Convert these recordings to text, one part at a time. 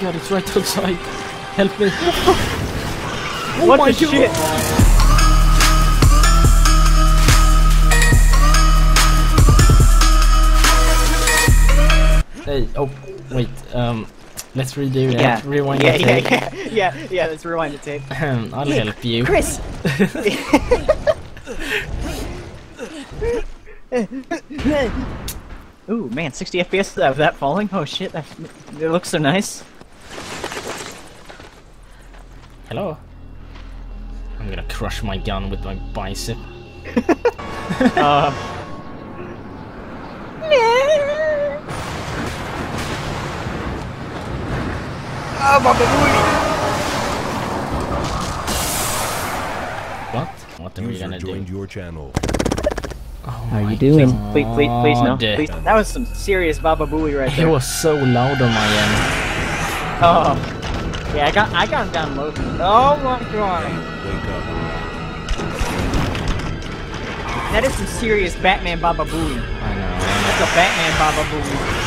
god, it's right outside. Help me. oh what my the god. shit? Hey, oh, wait, um, let's redo that. Yeah. Rewind yeah, the yeah, tape. yeah, yeah, yeah, let's rewind the tape. I'll help you. Chris! Ooh, man, 60 FPS of that falling? Oh shit, that, it looks so nice. Hello? I'm gonna crush my gun with my bicep. Uh, What? What are we gonna joined do? your channel. Oh How are you doing? God. Please, please, please, no. Please. That was some serious Baba Booey right there. It was so loud on my end. Oh. Yeah, I got, I got him down low. Oh my god. That is some serious Batman Baba Booey. I know. That's a Batman Baba Booey.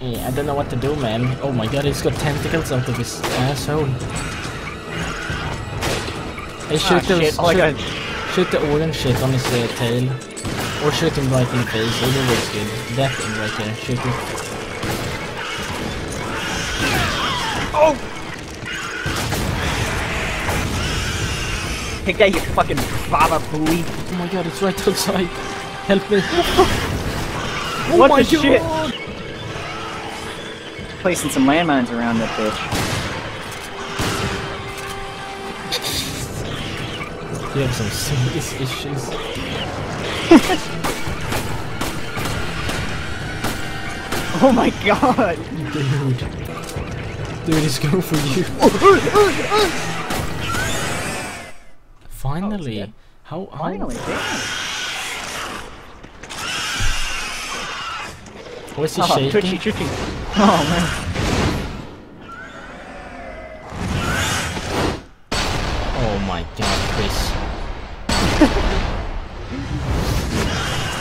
Yeah, I don't know what to do, man. Oh my god, he's got tentacles out of his asshole. Shoot, Ah, those, shit. Oh shoot, the orange shit on his uh, tail. Or shoot him right in the face, either way is good. That thing right there, shoot it. Take that, you fucking Baba Booey. Oh my god, it's right outside. Help me. oh What my the shit? Placing some landmines around that bitch. You have some serious issues. Oh my god! Dude. Dude, it's going for you. Finally. Oh, dead. how, how Finally, damn. Oh, Was he Oh, shaking? twitchy, twitchy. Oh man. Oh my god, Chris.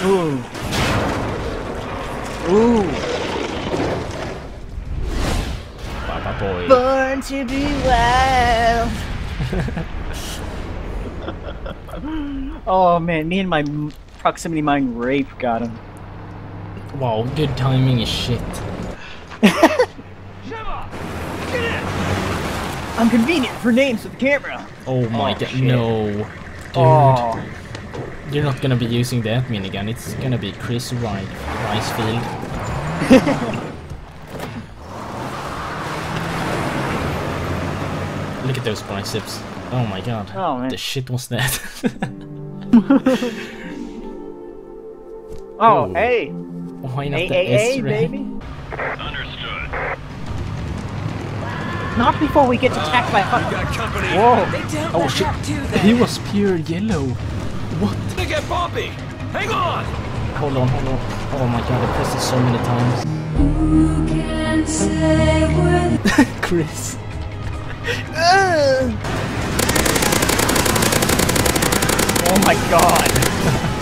Ooh. Ooh. Baba boy. Born to be wild. oh man, me and my proximity mine rape got him. Wow, good timing is shit. I'm convenient for names with the camera. Oh my Oh, god, shit. no. Dude, Oh. you're not gonna be using that minigun. It's gonna be Chris Wright, Ricefield. Look at those biceps. Oh my god. Oh, man. The shit was that? Oh, Ooh. hey. Why not Hey, the hey, S hey, baby. Not before we get attacked by fucking. Company. Whoa. Oh shit. He was pure yellow. What? They get bumpy. Hang on. Hold on, hold on. Oh my god, I pressed it so many times. Can say where Chris. Oh my god.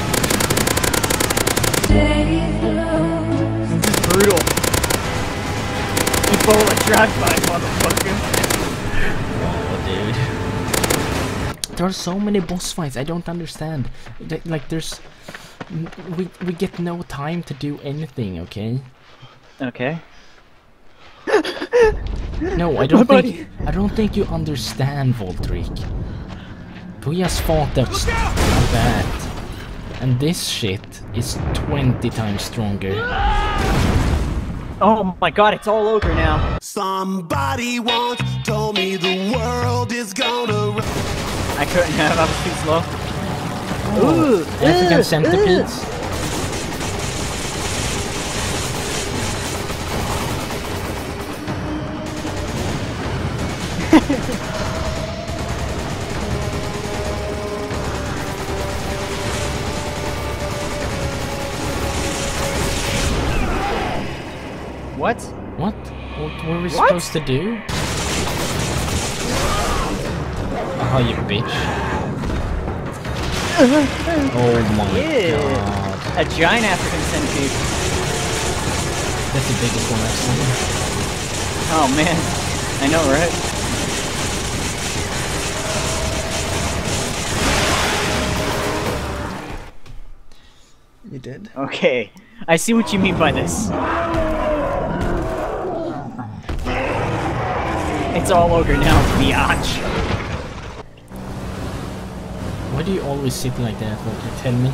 Ebola drive-by, motherfucker. Oh, dude. There are so many boss fights. I don't understand. Like, there's, we we get no time to do anything. Okay. Okay. No, I don't buddy. think. I don't think you understand, Voltric. We just fought that Look out! that, and this shit is 20 times stronger. Ah! Oh my god, it's all over now. Somebody once told me the world is gonna. I couldn't have, I was too slow. Ooh, African ugh, centipedes. What? What? What were we What? supposed to do? Oh, you bitch. Oh my Ew. god. A giant African centipede. That's the biggest one I've seen. Oh man. I know, right? You did? Okay. I see what you mean by this. It's all over now, biatch. Why do you always sit like that? What you tell me?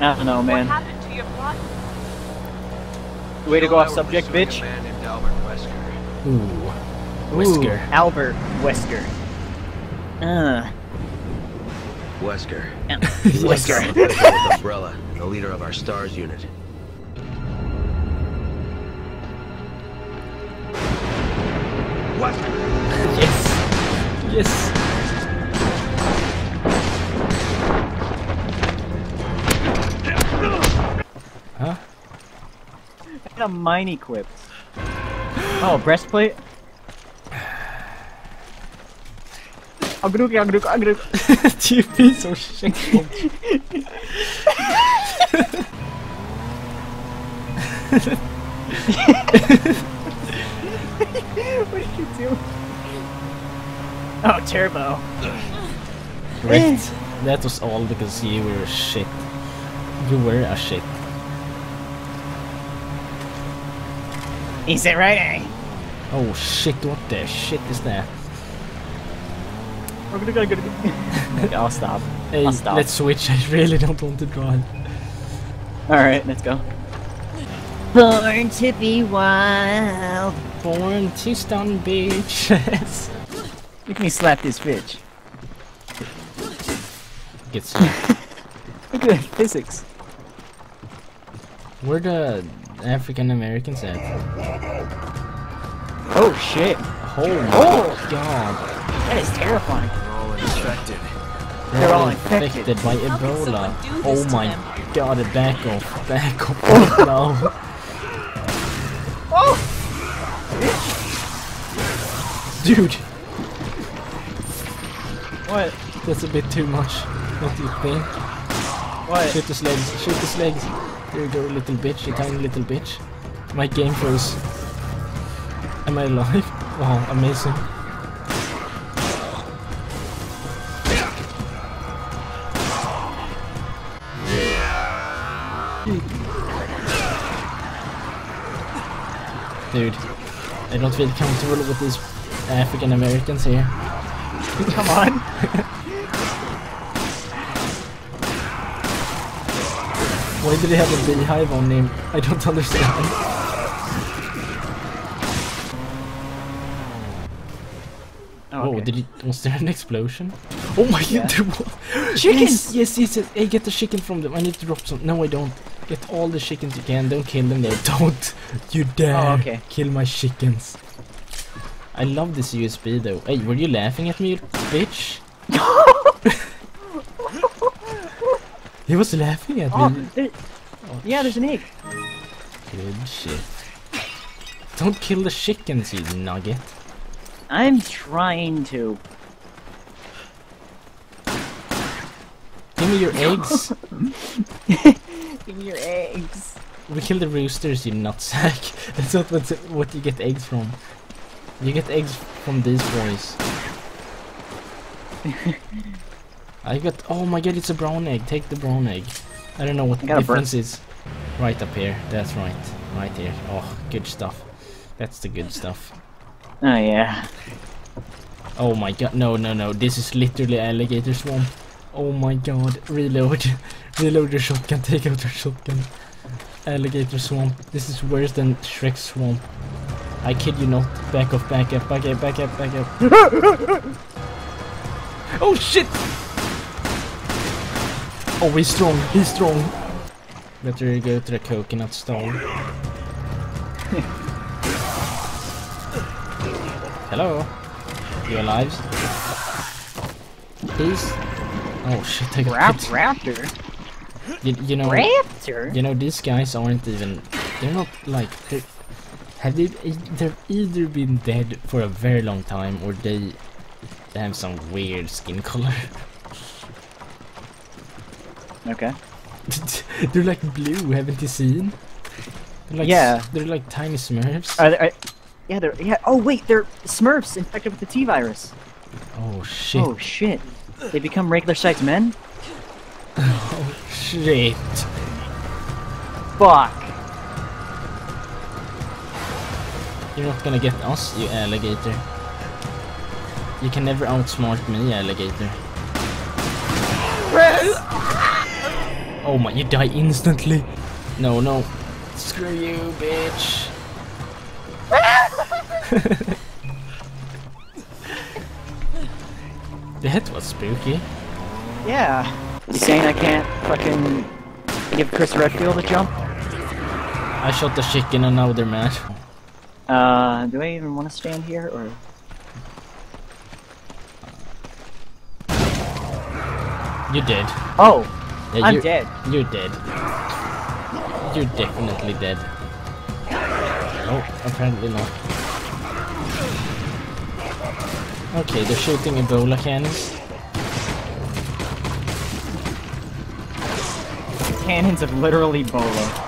I don't know, man. What happened to your blood? Way to go off subject, bitch. man named Albert Wesker. Ooh. Whisker. Ooh, Albert Wesker. Uh, Wesker. Wesker. with Umbrella, the leader of our STARS unit. A mine equipped. Oh, breastplate? Agruk, agruk, agruk. you piece of shit. What did you do? Oh, turbo. Right. That was all because you were a shit. You were a shit. Is it right, eh? Oh shit, what the shit is that? Agruk, agruk, agruk. Okay, I'll stop. Hey, I'll stop. let's switch. I really don't want to drive. Alright, let's go. Born to be wild. Born to stun bitches. Look at me slap this bitch. Gets Look at that physics. Where the African Americans at? Oh shit. Oh my god. That is terrifying. They're All infected. They're all infected. by How Ebola. someone do this Oh my them? god, back off. Back off right now. Oh! Dude, What? that's a bit too much. What do you think? What? Shoot his legs, shoot his legs. There you go, little bitch, you tiny little bitch. My game froze. Am I alive? Wow, amazing. Dude, I don't feel comfortable with these African Americans here. Come on. Why did he have a beehive on him? I don't understand. Oh, okay. did he? Was there an explosion? Oh my Yeah. god! Chickens! Yes, yes, yes, yes. Hey, get the chicken from them. I need to drop some. No, I don't. Get all the chickens you can. Don't kill them though. Don't you dare Oh, okay. kill my chickens. I love this USB though. Hey, were you laughing at me, bitch? He was laughing at Oh, me. there, yeah, there's an egg. Good shit. Don't kill the chickens, you nugget. I'm trying to. Give me your eggs. Give me your eggs. We kill the roosters, you nutsack. That's not what, what you get eggs from. You get eggs from these boys. I got. Oh my god, it's a brown egg. Take the brown egg. I don't know what the difference is. Right up here. That's right. Right here. Oh, good stuff. That's the good stuff. Oh yeah. Oh my god, no, no, no, this is literally alligator swamp. Oh my god, reload. reload your shotgun, take out your shotgun. Alligator swamp. This is worse than Shrek swamp. I kid you not. Back off, back up, back up, back up, back up. oh shit! Oh, he's strong, he's strong. Better go to the coconut stone. Hello? You alive? Please? Oh shit, I got Rap raptor. You, you know, Raptor. you know, these guys aren't even. They're not like. They're, have they? They've either been dead for a very long time, or they, they have some weird skin color. Okay. they're like blue, haven't you seen? They're like, Yeah. They're like tiny smurfs. Are they, are, yeah, they're yeah. Oh wait, they're Smurfs infected with the T virus. oh shit. Oh shit. They become regular sized men. Oh shit. Fuck. You're not gonna get us, you alligator. You can never outsmart me, alligator. Oh my, you die instantly. No, no. Screw you, bitch. that was spooky. Yeah. You saying I can't fucking give Chris Redfield a jump? I shot the chicken and now they're mad. Uh, do I even want to stand here or? You did. Oh, Yeah, I'm you're, dead. You're dead. You're definitely dead. Oh, apparently not. Okay, they're shooting Ebola cannons. Cannons of literally Ebola.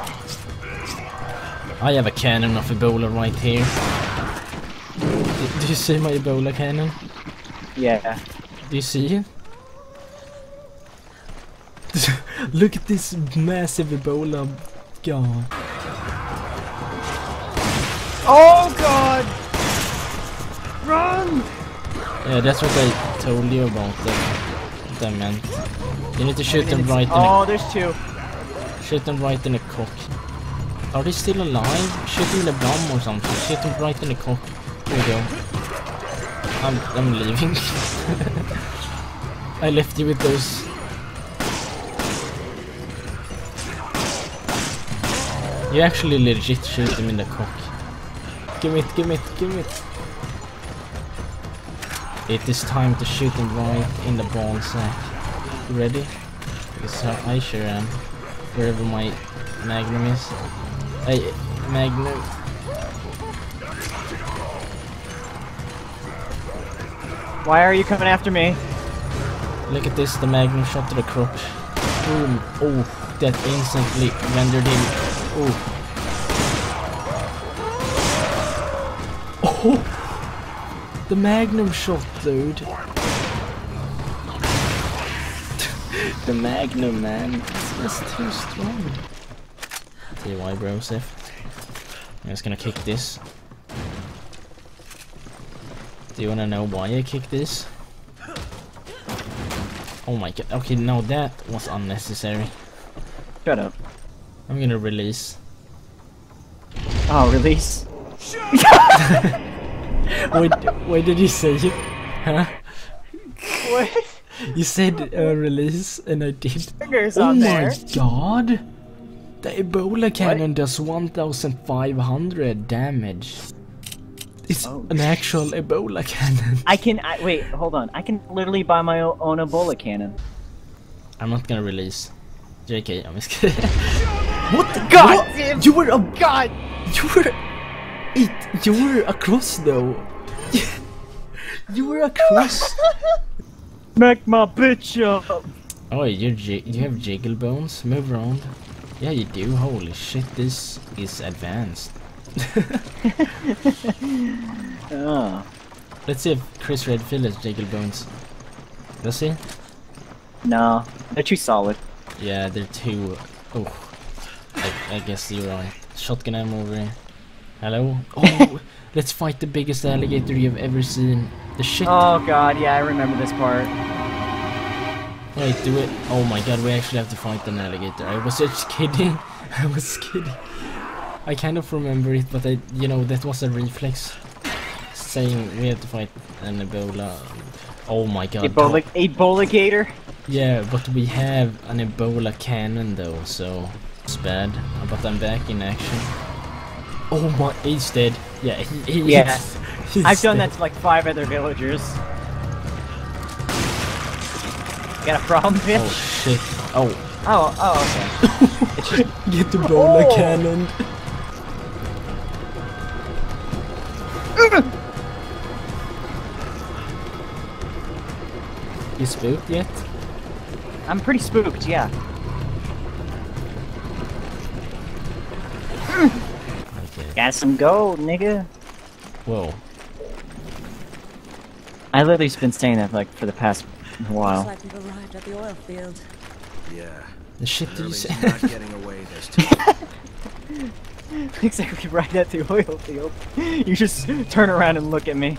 I have a cannon of Ebola right here. Do you see my Ebola cannon? Yeah. Do you see it? Look at this massive Ebola god. Oh god! Run! Yeah, that's what I told you about that meant. You need to shoot them right in Oh, there's two. Shoot them right in the cock. Are they still alive? Shoot them in the bum or something. Shoot them right in the cock. There you go. I'm, I'm leaving. I left you with those. You actually legit shoot them in the cock. Give me it, give it, give it. It is time to shoot them right in the ball sack. You ready? Because I I sure am wherever my magnum is. Hey, magnum. Why are you coming after me? Look at this, the magnum shot to the crotch. Boom. Oh, that instantly rendered him. Oh. Oh! The magnum shot, dude. the magnum, man. That's too strong. Tell you why, bro, Sif. I'm just gonna kick this. Do you wanna know why I kicked this? Oh my god. Okay, no, that was unnecessary. Shut up. I'm gonna release. Oh, release. Wait, why did you say it? Huh? What? You said uh, release, and I did. Oh my there. god! The Ebola cannon does 1500 damage. It's Oh, an actual Ebola cannon. I can. I, wait, hold on. I can literally buy my own Ebola cannon. I'm not gonna release. JK, I'm just kidding. What the God What? damn- You were a God! You were it. You were across though. you were across. Smack my bitch up! Oh, you j you have jiggle bones. Move around. Yeah, you do. Holy shit, this is advanced. Oh. Let's see if Chris Redfield has jiggle bones. Does he? No, they're too solid. Yeah, they're too. Oh, I, I guess you're right. Shotgun ammo over here. Hello. Oh, let's fight the biggest alligator you've ever seen. The shit. Oh god, yeah, I remember this part. Wait, do it. Oh my god, we actually have to fight an alligator. I was just kidding. I was kidding. I kind of remember it, but I, you know, that was a reflex. Saying we have to fight an Ebola. Oh my god. Ebola, Ebola Gator. Yeah, but we have an Ebola cannon though, so it's bad. But I'm back in action. Oh my, he's dead. Yeah, he, he Yeah. he's I've done dead. that to like five other villagers. Got a problem, Oh shit. Oh, Oh, oh, okay. just get the Ebola Oh. cannon. You spooked yet? I'm pretty spooked, yeah. Okay. Got some gold, nigga. Whoa. I literally been saying that like for the past Looks while. like we've arrived at the oil field. Yeah. The shit do you Hurley's say? not getting away this time. exactly right at the oil field. You just turn around and look at me.